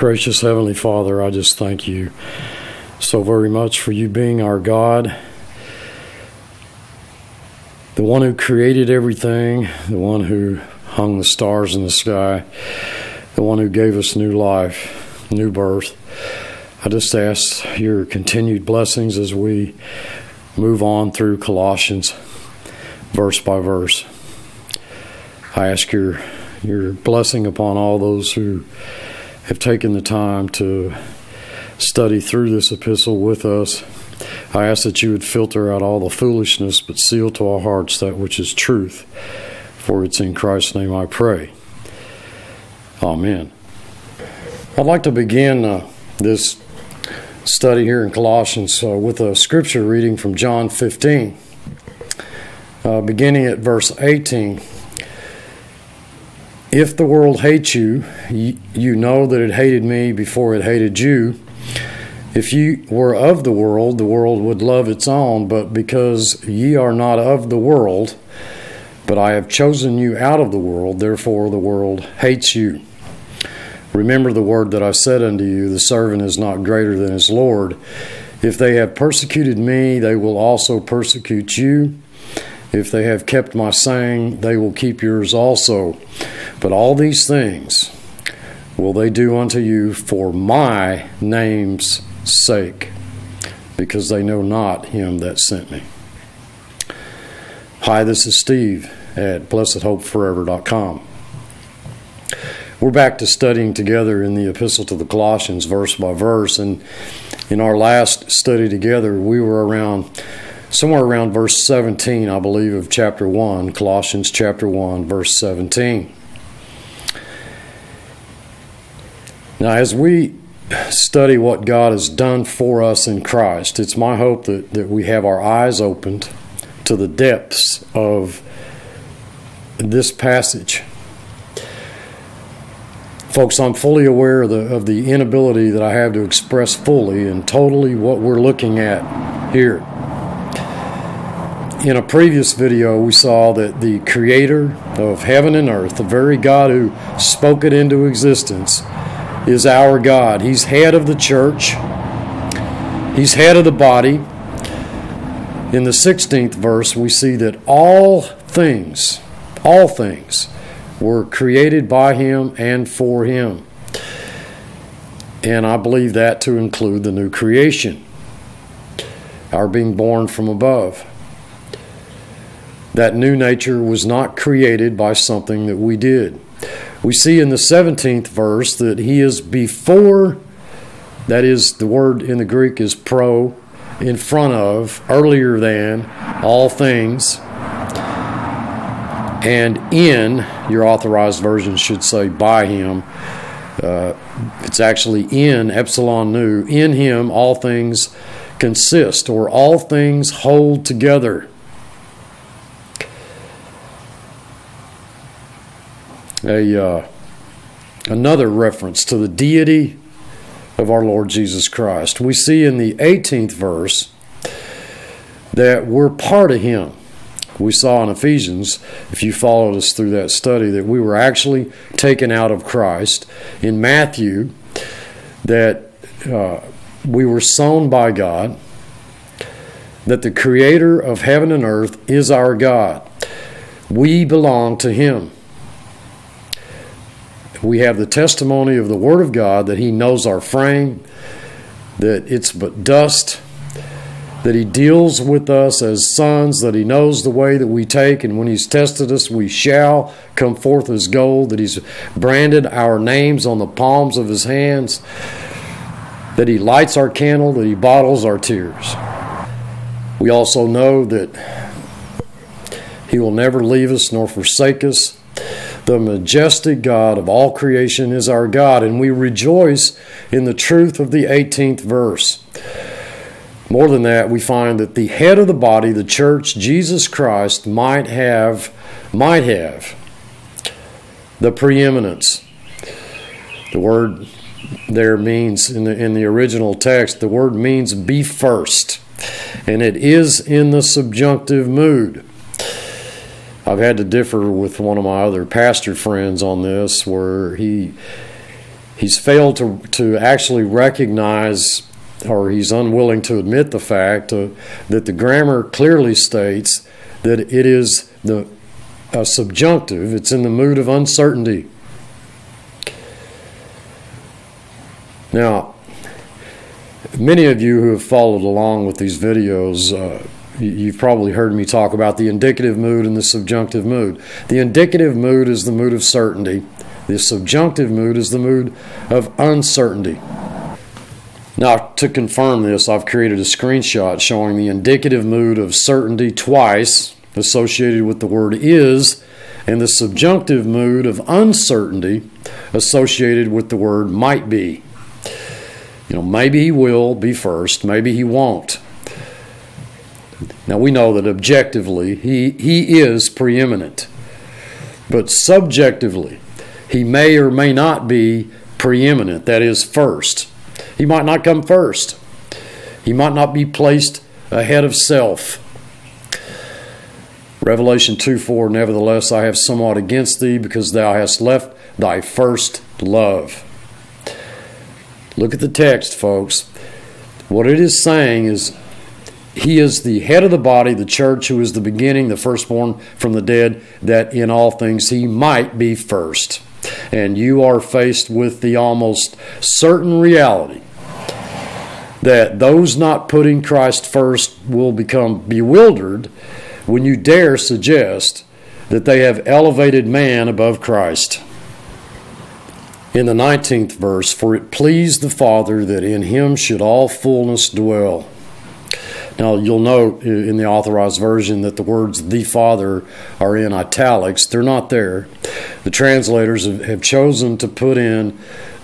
Gracious Heavenly Father, I just thank you so very much for you being our God, the one who created everything, the one who hung the stars in the sky, the one who gave us new life, new birth. I just ask your continued blessings as we move on through Colossians verse by verse. I ask your your blessing upon all those who have taken the time to study through this epistle with us. I ask that you would filter out all the foolishness, but seal to our hearts that which is truth. For it's in Christ's name I pray. Amen. I'd like to begin uh, this study here in Colossians uh, with a scripture reading from John 15, uh, beginning at verse 18. If the world hates you, you know that it hated me before it hated you. If you were of the world, the world would love its own, but because ye are not of the world, but I have chosen you out of the world, therefore the world hates you. Remember the word that I said unto you the servant is not greater than his Lord. If they have persecuted me, they will also persecute you. If they have kept my saying, they will keep yours also. But all these things will they do unto you for my name's sake, because they know not him that sent me. Hi, this is Steve at blessedhopeforever.com. We're back to studying together in the Epistle to the Colossians, verse by verse. And in our last study together, we were around somewhere around verse 17, I believe, of chapter 1, Colossians chapter 1, verse 17. Now, as we study what God has done for us in Christ, it's my hope that, that we have our eyes opened to the depths of this passage. Folks, I'm fully aware of the, of the inability that I have to express fully and totally what we're looking at here. In a previous video, we saw that the creator of heaven and earth, the very God who spoke it into existence, is our God. He's head of the church, He's head of the body. In the 16th verse, we see that all things, all things, were created by Him and for Him. And I believe that to include the new creation, our being born from above. That new nature was not created by something that we did. We see in the 17th verse that he is before, that is, the word in the Greek is pro, in front of, earlier than all things. And in, your authorized version should say by him. Uh, it's actually in epsilon nu. In him all things consist, or all things hold together. A uh, another reference to the deity of our Lord Jesus Christ. We see in the 18th verse that we're part of Him. We saw in Ephesians, if you followed us through that study, that we were actually taken out of Christ. In Matthew, that uh, we were sown by God, that the Creator of heaven and earth is our God. We belong to Him we have the testimony of the Word of God that He knows our frame, that it's but dust, that He deals with us as sons, that He knows the way that we take, and when He's tested us, we shall come forth as gold, that He's branded our names on the palms of His hands, that He lights our candle, that He bottles our tears. We also know that He will never leave us nor forsake us the majestic God of all creation is our God, and we rejoice in the truth of the 18th verse. More than that, we find that the head of the body, the church, Jesus Christ, might have, might have the preeminence. The word there means in the in the original text, the word means be first. And it is in the subjunctive mood. I've had to differ with one of my other pastor friends on this, where he he's failed to, to actually recognize or he's unwilling to admit the fact uh, that the grammar clearly states that it is the uh, subjunctive, it's in the mood of uncertainty. Now, many of you who have followed along with these videos, uh, you've probably heard me talk about the indicative mood and the subjunctive mood. The indicative mood is the mood of certainty, the subjunctive mood is the mood of uncertainty. Now, to confirm this, I've created a screenshot showing the indicative mood of certainty twice associated with the word is and the subjunctive mood of uncertainty associated with the word might be. You know, maybe he will be first, maybe he won't. Now we know that objectively he, he is preeminent, but subjectively he may or may not be preeminent, that is, first. He might not come first, he might not be placed ahead of self. Revelation 2 4, nevertheless, I have somewhat against thee because thou hast left thy first love. Look at the text, folks. What it is saying is, He is the head of the body, the church, who is the beginning, the firstborn from the dead, that in all things He might be first. And you are faced with the almost certain reality that those not putting Christ first will become bewildered when you dare suggest that they have elevated man above Christ in the 19th verse, For it pleased the Father that in him should all fullness dwell. Now, you'll note uh, in the authorized version that the words the Father are in italics. They're not there. The translators have chosen to put in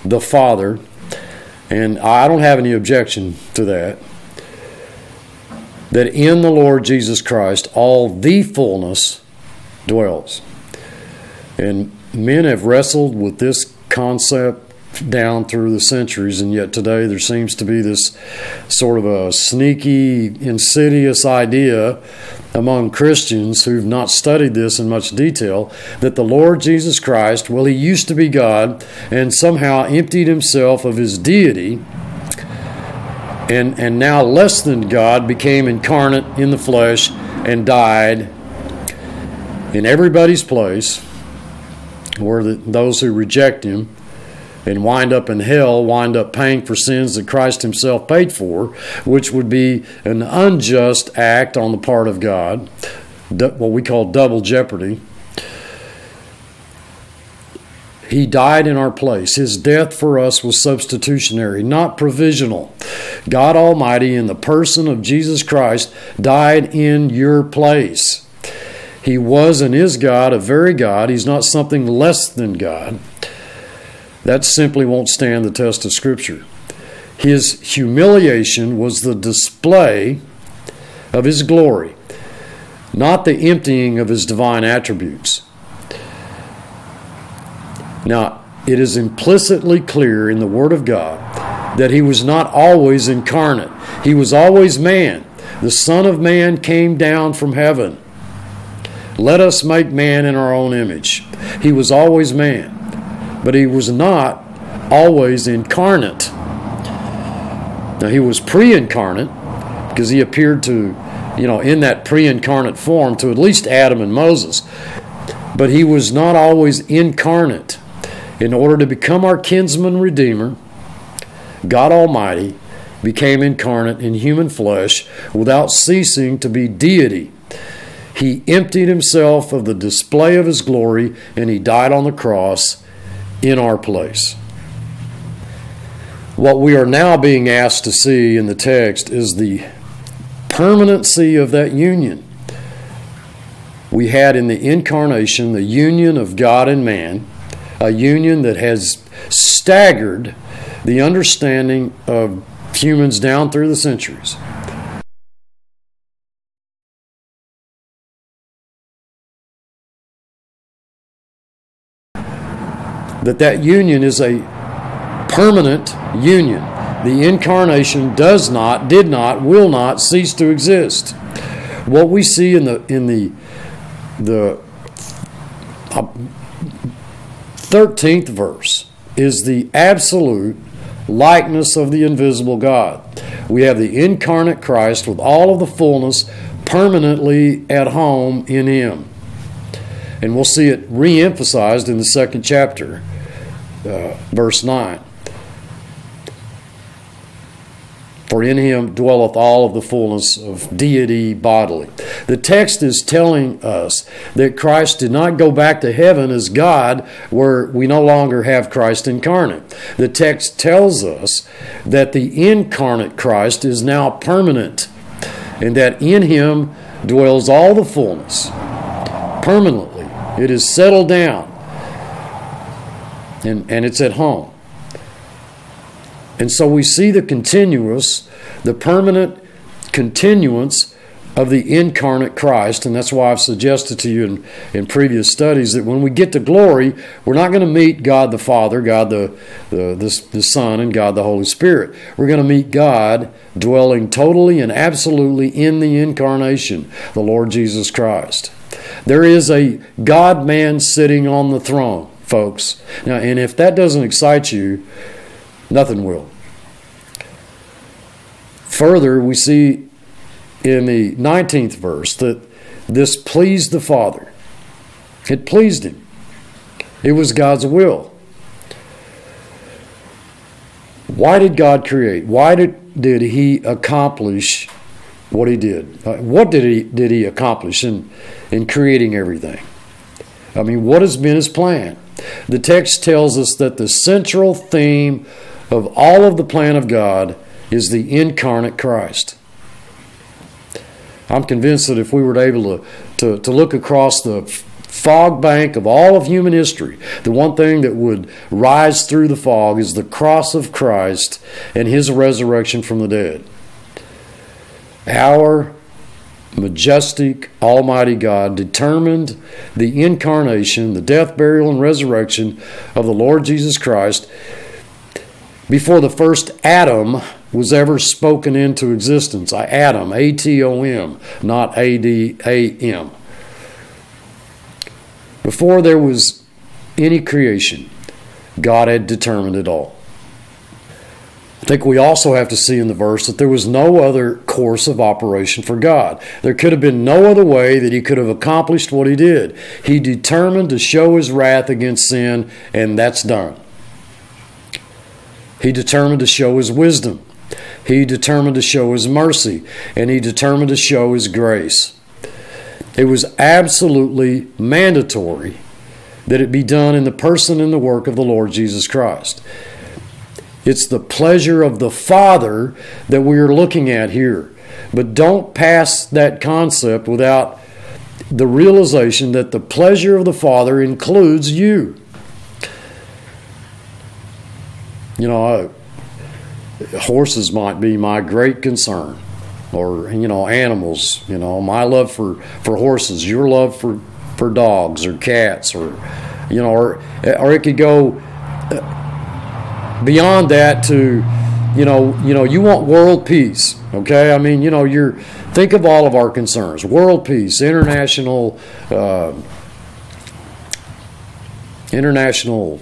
the Father, and I don't have any objection to that. That in the Lord Jesus Christ all the fullness dwells. And men have wrestled with this concept down through the centuries, and yet today there seems to be this sort of a sneaky, insidious idea among Christians who've not studied this in much detail that the Lord Jesus Christ, well, he used to be God and somehow emptied himself of his deity. And, and now, less than God, became incarnate in the flesh and died in everybody's place or that those who reject him and wind up in hell wind up paying for sins that Christ himself paid for, which would be an unjust act on the part of God, what we call double jeopardy. He died in our place. His death for us was substitutionary, not provisional. God Almighty, in the person of Jesus Christ, died in your place. He was and is God, a very God. He's not something less than God. That simply won't stand the test of Scripture. His humiliation was the display of His glory, not the emptying of His divine attributes. Now, it is implicitly clear in the Word of God that He was not always incarnate, He was always man. The Son of Man came down from heaven. Let us make man in our own image. He was always man, but he was not always incarnate. Now, he was pre incarnate because he appeared to, you know, in that pre incarnate form to at least Adam and Moses. But he was not always incarnate. In order to become our kinsman redeemer, God Almighty became incarnate in human flesh without ceasing to be deity. He emptied himself of the display of his glory and he died on the cross in our place. What we are now being asked to see in the text is the permanency of that union. We had in the incarnation the union of God and man, a union that has staggered the understanding of humans down through the centuries. That that union is a permanent union. The incarnation does not, did not, will not cease to exist. What we see in the in the the uh, thirteenth verse is the absolute likeness of the invisible God. We have the incarnate Christ with all of the fullness permanently at home in Him. And we'll see it re emphasized in the second chapter, uh, verse 9. For in him dwelleth all of the fullness of deity bodily. The text is telling us that Christ did not go back to heaven as God, where we no longer have Christ incarnate. The text tells us that the incarnate Christ is now permanent, and that in him dwells all the fullness permanently. It is settled down, and, and it's at home. And so we see the continuous, the permanent continuance of the incarnate Christ. And that's why I've suggested to you in, in previous studies that when we get to glory, we're not going to meet God the Father, God the, the, the, the Son, and God the Holy Spirit. We're going to meet God dwelling totally and absolutely in the incarnation, the Lord Jesus Christ. There is a God man sitting on the throne, folks. Now, and if that doesn't excite you, Nothing will. Further, we see in the 19th verse that this pleased the Father. It pleased him. It was God's will. Why did God create? Why did, did he accomplish what he did? Uh, what did he did he accomplish in, in creating everything? I mean, what has been his plan? The text tells us that the central theme of all of the plan of God is the incarnate Christ. I'm convinced that if we were able to, to, to look across the fog bank of all of human history, the one thing that would rise through the fog is the cross of Christ and his resurrection from the dead. Our majestic, almighty God determined the incarnation, the death, burial, and resurrection of the Lord Jesus Christ before the first atom was ever spoken into existence. Atom, A T O M, not A D A M. Before there was any creation, God had determined it all. I think we also have to see in the verse that there was no other course of operation for God. There could have been no other way that he could have accomplished what he did. He determined to show his wrath against sin, and that's done. He determined to show his wisdom. He determined to show his mercy. And he determined to show his grace. It was absolutely mandatory that it be done in the person and the work of the Lord Jesus Christ. It's the pleasure of the Father that we are looking at here. But don't pass that concept without the realization that the pleasure of the Father includes you. you know, horses might be my great concern, or you know, animals. You know, my love for for horses, your love for for dogs or cats, or you know, or or it could go uh, beyond that to you know, you know, you want world peace, okay? I mean, you know, you're think of all of our concerns: world peace, international, uh, international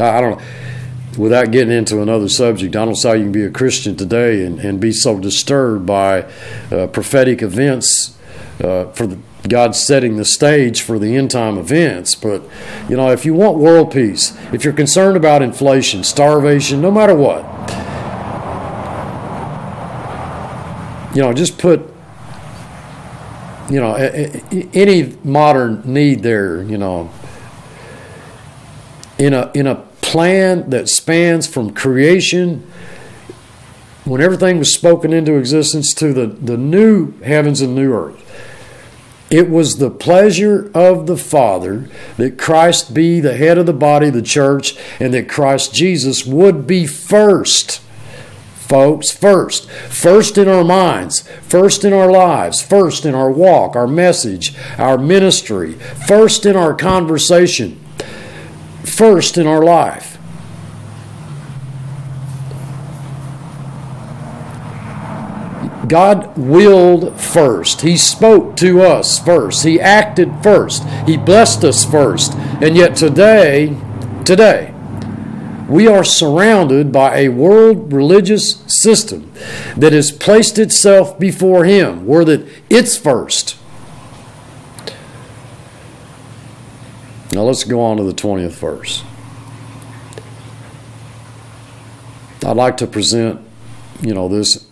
I, don't know. Without getting into another subject, I don't see how you can be a Christian today and, and be so disturbed by uh, prophetic events uh, for the, God setting the stage for the end time events. But, you know, if you want world peace, if you're concerned about inflation, starvation, no matter what, you know, just put, you know, any modern need there, you know, in a in a plan that spans from creation when everything was spoken into existence to the, the new heavens and new earth. It was the pleasure of the Father that Christ be the head of the body, the church, and that Christ Jesus would be first. Folks, first. First in our minds, first in our lives, first in our walk, our message, our ministry, first in our conversation first in our life. God willed first. He spoke to us first. He acted first. He blessed us first. And yet today, today, we are surrounded by a world religious system that has placed itself before Him, where that it's first. Now let's go on to the 20th verse. I'd like to present, you know, this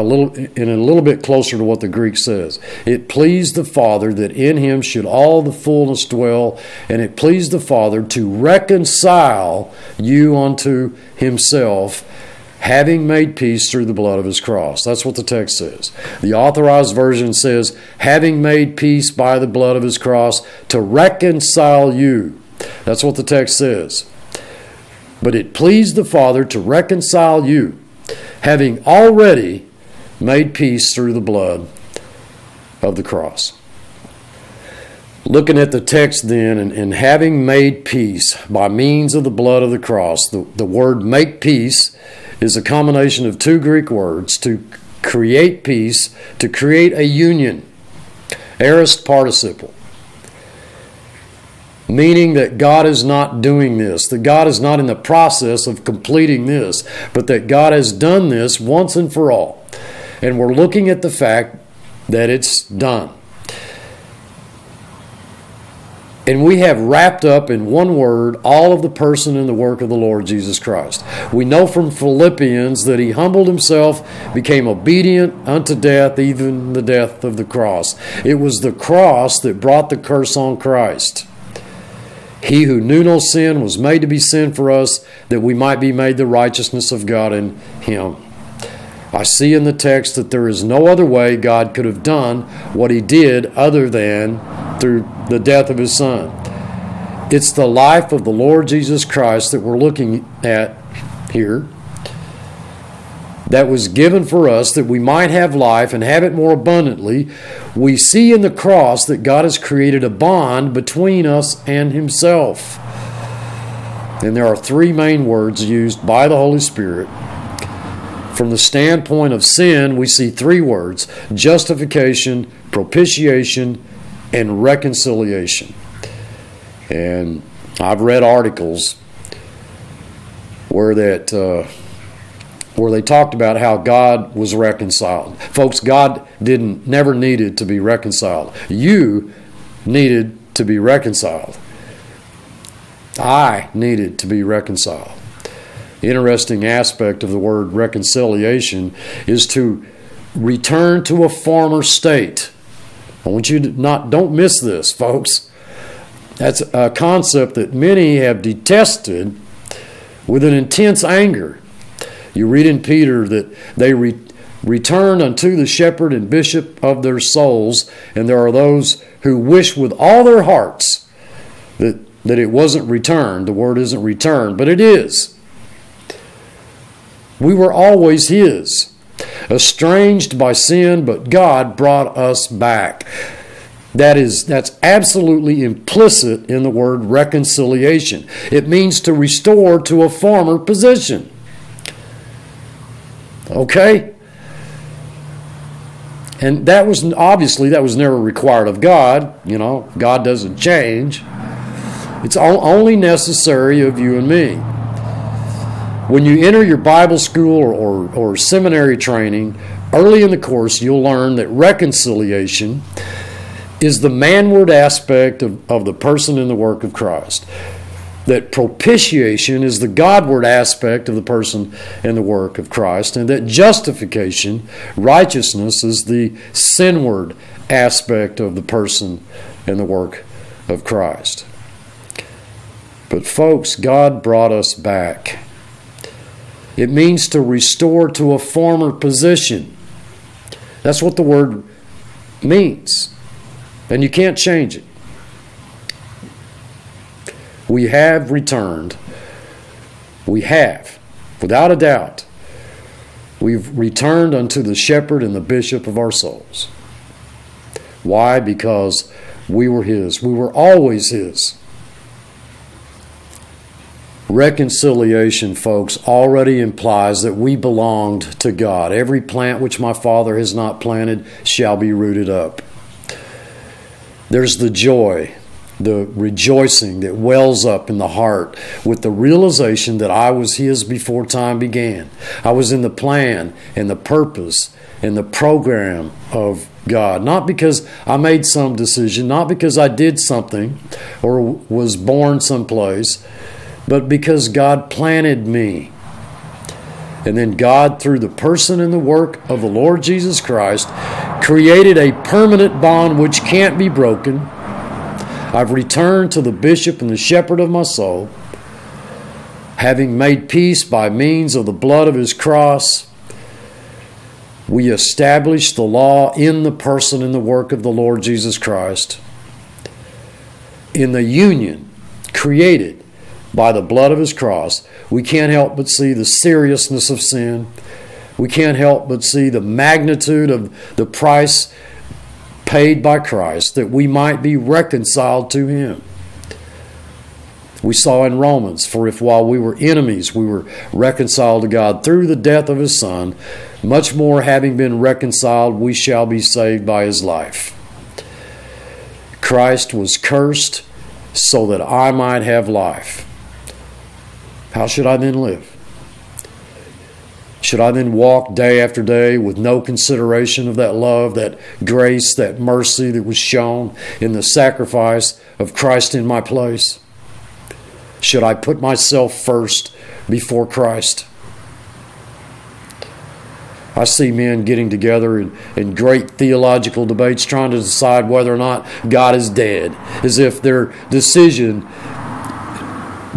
a little in a little bit closer to what the Greek says. It pleased the Father that in him should all the fullness dwell, and it pleased the Father to reconcile you unto himself, having made peace through the blood of his cross. That's what the text says. The authorized version says, having made peace by the blood of his cross to reconcile you. That's what the text says. But it pleased the Father to reconcile you, having already made peace through the blood of the cross. Looking at the text then, and, and, having made peace by means of the blood of the cross, the, the word make peace is a combination of two Greek words to create peace, to create a union. Aorist participle meaning that God is not doing this, that God is not in the process of completing this, but that God has done this once and for all. And we're looking at the fact that it's done. And we have wrapped up in one word all of the person and the work of the Lord Jesus Christ. We know from Philippians that he humbled himself, became obedient unto death, even the death of the cross. It was the cross that brought the curse on Christ. He who knew no sin was made to be sin for us, that we might be made the righteousness of God in him. I see in the text that there is no other way God could have done what he did other than through the death of his son. It's the life of the Lord Jesus Christ that we're looking at here that was given for us that we might have life and have it more abundantly, we see in the cross that God has created a bond between us and Himself. And there are three main words used by the Holy Spirit. From the standpoint of sin, we see three words justification, propitiation, and reconciliation. And I've read articles where that. Uh, where they talked about how God was reconciled. Folks, God didn't never needed to be reconciled. You needed to be reconciled. I needed to be reconciled. Interesting aspect of the word reconciliation is to return to a former state. I want you to not don't miss this, folks. That's a concept that many have detested with an intense anger. You read in Peter that they re- return unto the shepherd and bishop of their souls, and there are those who wish with all their hearts that, that it wasn't returned. The word isn't returned, but it is. We were always His, estranged by sin, but God brought us back. That is that's absolutely implicit in the word reconciliation. It means to restore to a former position. Okay? And that was obviously that was never required of God. You know, God doesn't change. It's only necessary of you and me. When you enter your Bible school or, or, or seminary training, early in the course, you'll learn that reconciliation is the manward aspect of, of the person and the work of Christ that propitiation is the Godward aspect of the person and the work of Christ, and that justification, righteousness, is the sinward aspect of the person and the work of Christ. But, folks, God brought us back. It means to restore to a former position. That's what the word means. And you can't change it we have returned. We have, without a doubt, we've returned unto the shepherd and the bishop of our souls. Why? Because we were his. We were always his. Reconciliation, folks, already implies that we belonged to God. Every plant which my Father has not planted shall be rooted up. There's the joy, the rejoicing that wells up in the heart with the realization that I was His before time began. I was in the plan and the purpose and the program of God. Not because I made some decision, not because I did something or was born someplace but because God planted me. And then God, through the person and the work of the Lord Jesus Christ, created a permanent bond which can't be broken. I've returned to the bishop and the shepherd of my soul, having made peace by means of the blood of his cross. We establish the law in the person and the work of the Lord Jesus Christ. In the union created by the blood of his cross, we can't help but see the seriousness of sin. We can't help but see the magnitude of the price paid by Christ that we might be reconciled to him. We saw in Romans, for if while we were enemies we were reconciled to God through the death of his Son, much more having been reconciled, we shall be saved by his life. Christ was cursed so that I might have life. How should I then live? Should I then walk day after day with no consideration of that love, that grace, that mercy that was shown in the sacrifice of Christ in my place? Should I put myself first before Christ? I see men getting together in, in great theological debates trying to decide whether or not God is dead, as if their decision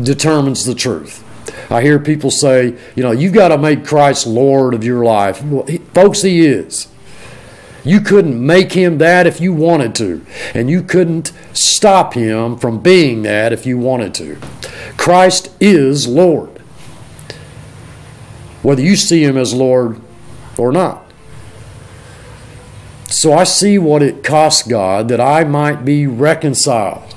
determines the truth. I hear people say, you know, you've got to make Christ Lord of your life. Well, he, folks, He is. You couldn't make Him that if you wanted to, and you couldn't stop Him from being that if you wanted to. Christ is Lord, whether you see Him as Lord or not. So I see what it costs God that I might be reconciled.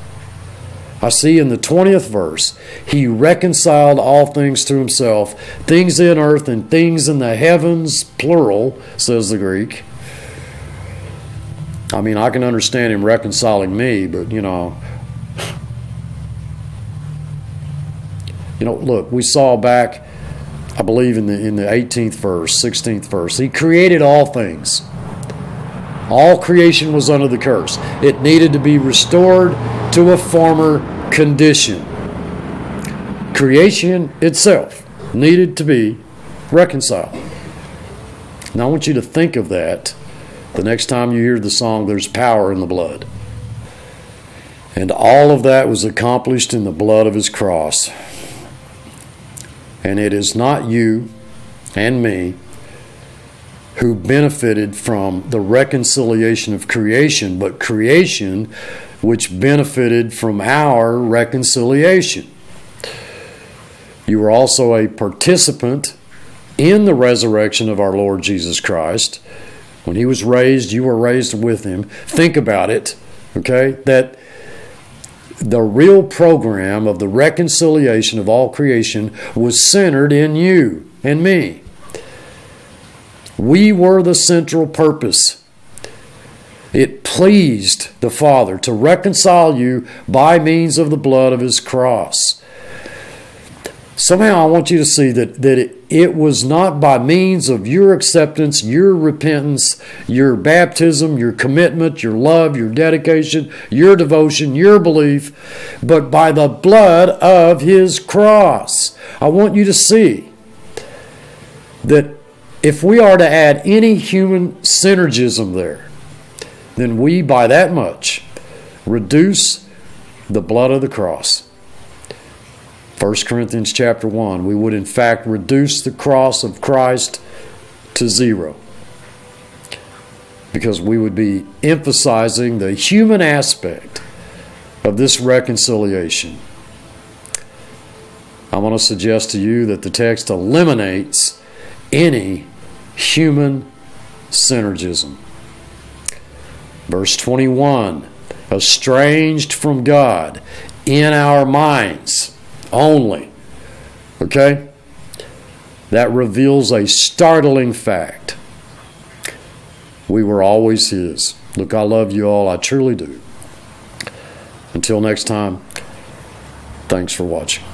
I see in the 20th verse, he reconciled all things to himself, things in earth and things in the heavens, plural, says the Greek. I mean, I can understand him reconciling me, but you know, you know, look, we saw back, I believe in the in the 18th verse, 16th verse, he created all things. All creation was under the curse. It needed to be restored to a former condition. Creation itself needed to be reconciled. Now, I want you to think of that the next time you hear the song, There's Power in the Blood. And all of that was accomplished in the blood of his cross. And it is not you and me who benefited from the reconciliation of creation, but creation which benefited from our reconciliation. You were also a participant in the resurrection of our Lord Jesus Christ. When he was raised, you were raised with him. Think about it, okay? That the real program of the reconciliation of all creation was centered in you and me. We were the central purpose. It pleased the Father to reconcile you by means of the blood of His cross. Somehow, I want you to see that, that it, it was not by means of your acceptance, your repentance, your baptism, your commitment, your love, your dedication, your devotion, your belief, but by the blood of His cross. I want you to see that if we are to add any human synergism there, then we, by that much, reduce the blood of the cross. 1 Corinthians chapter 1, we would in fact reduce the cross of Christ to zero because we would be emphasizing the human aspect of this reconciliation. I want to suggest to you that the text eliminates any human synergism. Verse 21 estranged from God in our minds only, Okay? That reveals a startling fact. We were always His. Look, I love you all. I truly do. Until next time, thanks for watching.